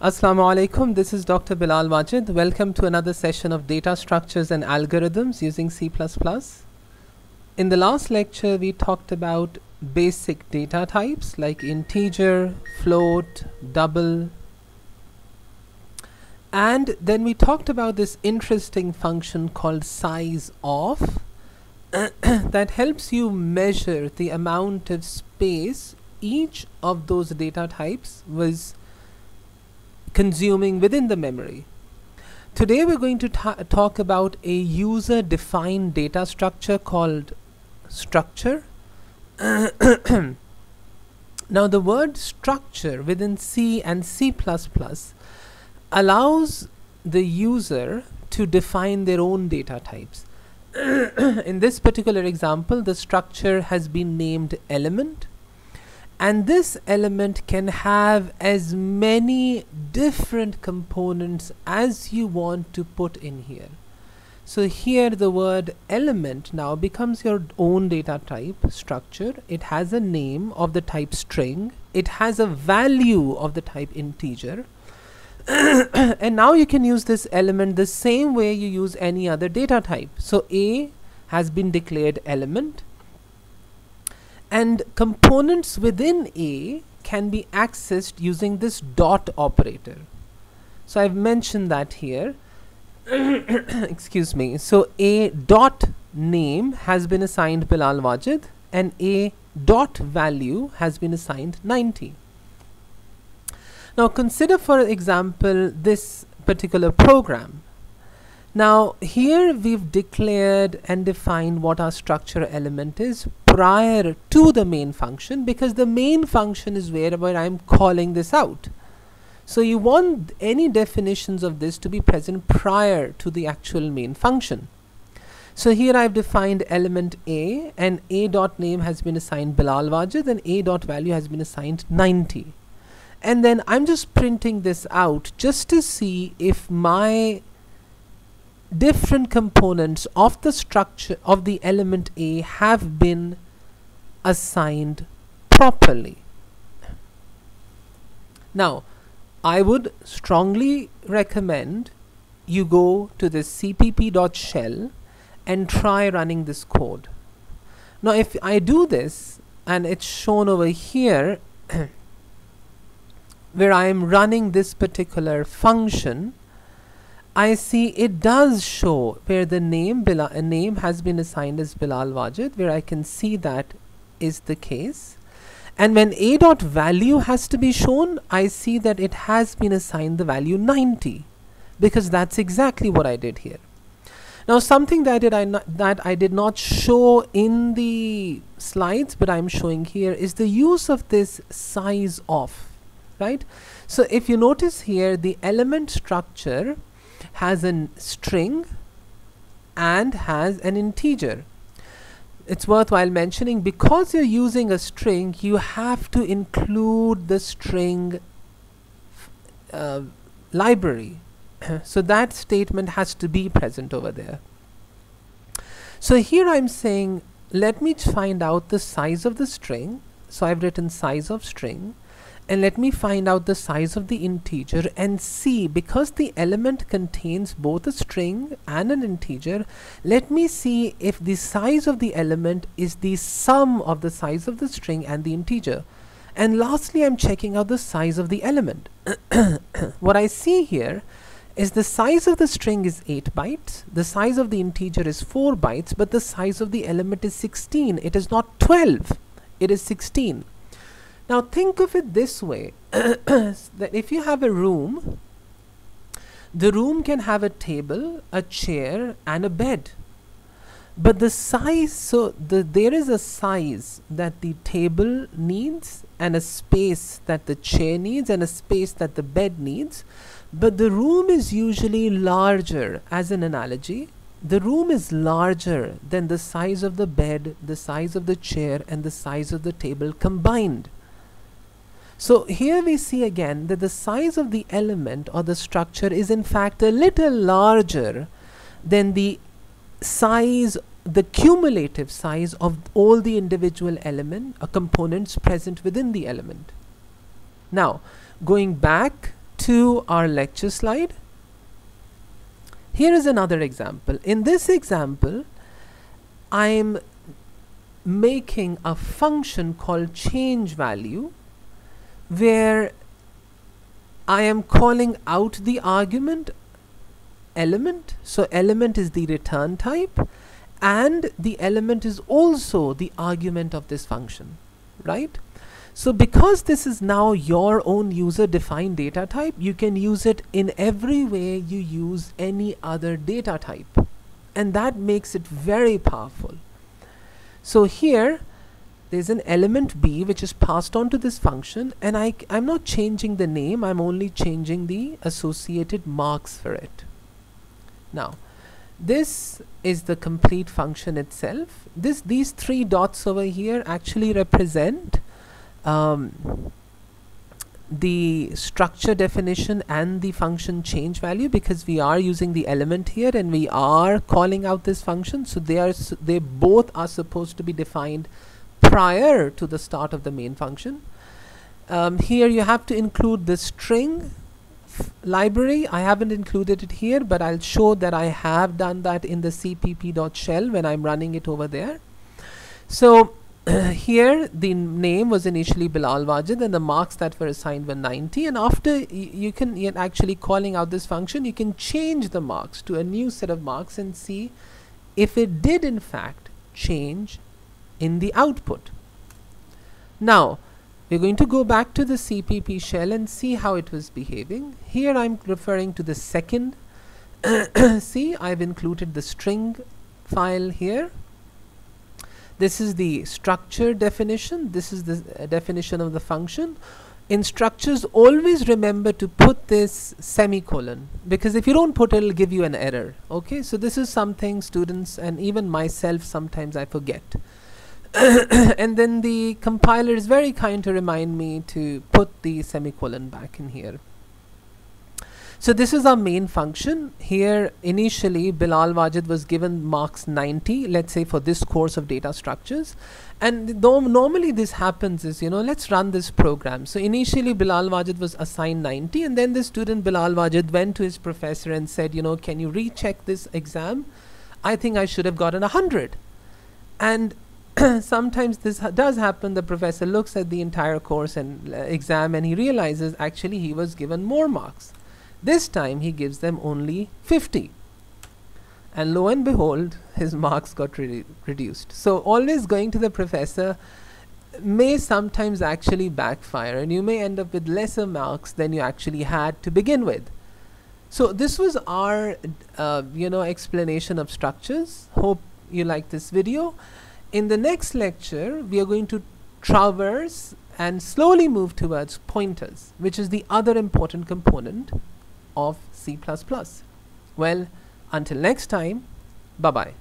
Assalamu alaikum, this is Dr. Bilal Wajid. Welcome to another session of data structures and algorithms using C++. In the last lecture, we talked about basic data types like integer, float, double, and then we talked about this interesting function called size of that helps you measure the amount of space each of those data types was consuming within the memory. Today we're going to talk about a user defined data structure called structure. now the word structure within C and C++ allows the user to define their own data types. In this particular example the structure has been named element and this element can have as many different components as you want to put in here. So here the word element now becomes your own data type structure. It has a name of the type string. It has a value of the type integer. And now you can use this element the same way you use any other data type. So a has been declared element and components within A can be accessed using this dot operator. So I've mentioned that here. Excuse me. So A dot name has been assigned Bilal Wajid and A dot value has been assigned 90. Now consider for example this particular program. Now here we've declared and defined what our structure element is prior to the main function because the main function is where, I'm calling this out. So you want any definitions of this to be present prior to the actual main function. So here I've defined element A and A dot name has been assigned Bilal Wajid and A dot value has been assigned 90. And then I'm just printing this out just to see if my different components of the structure of the element A have been assigned properly. Now, I would strongly recommend you go to this cpp.shell and try running this code. Now, if I do this and it's shown over here where I am running this particular function, I see it does show where the name Bilal, a name has been assigned as Bilal Wajid where I can see that is the case. And when a dot value has to be shown I see that it has been assigned the value 90 because that's exactly what I did here. Now something that did I that I did not show in the slides but I'm showing here is the use of this size of right? So if you notice here the element structure has a string and has an integer. It's worthwhile mentioning because you're using a string you have to include the string uh, library. So that statement has to be present over there. So here I'm saying let me find out the size of the string. So I've written size of string and let me find out the size of the integer and see because the element contains both a string and an integer let me see if the size of the element is the sum of the size of the string and the integer. And lastly I'm checking out the size of the element. What I see here is the size of the string is 8 bytes the size of the integer is 4 bytes but the size of the element is 16 it is not 12 it is 16 now think of it this way that if you have a room, the room can have a table, a chair, and a bed. But the size, so the, there is a size that the table needs, and a space that the chair needs, and a space that the bed needs. But the room is usually larger, as an analogy. The room is larger than the size of the bed, the size of the chair, and the size of the table combined. So here we see again that the size of the element or the structure is in fact a little larger than the size the cumulative size of all the individual element or uh, components present within the element. Now going back to our lecture slide. Here is another example. In this example, I'm making a function called change value where I am calling out the argument element. So element is the return type and the element is also the argument of this function, right? So because this is now your own user defined data type, you can use it in every way you use any other data type. And that makes it very powerful. So here, there's an element b which is passed on to this function and I, I'm not changing the name, I'm only changing the associated marks for it. Now, this is the complete function itself. This These three dots over here actually represent um, the structure definition and the function change value because we are using the element here and we are calling out this function so they are they both are supposed to be defined prior to the start of the main function. Um, here you have to include the string library. I haven't included it here but I'll show that I have done that in the cpp.shell when I'm running it over there. So here the name was initially Bilal Wajid and the marks that were assigned were 90 and after you can actually calling out this function you can change the marks to a new set of marks and see if it did in fact change in the output. Now we're going to go back to the CPP shell and see how it was behaving. Here I'm referring to the second. See I've included the string file here. This is the structure definition. This is the uh, definition of the function. In structures always remember to put this semicolon because if you don't put it it'll give you an error. Okay? So this is something students and even myself sometimes I forget and then the compiler is very kind to remind me to put the semicolon back in here so this is our main function. Here initially Bilal Wajid was given marks 90, let's say for this course of data structures. And though normally this happens is, you know, let's run this program. So initially Bilal Wajid was assigned 90 and then the student Bilal Wajid went to his professor and said, you know, can you recheck this exam? I think I should have gotten 100. And sometimes this ha does happen. The professor looks at the entire course and uh, exam and he realizes actually he was given more marks. This time he gives them only 50. And lo and behold, his marks got re reduced. So always going to the professor may sometimes actually backfire and you may end up with lesser marks than you actually had to begin with. So this was our, uh, you know, explanation of structures. Hope you like this video. In the next lecture, we are going to traverse and slowly move towards pointers, which is the other important component of C++. Well, until next time, bye-bye.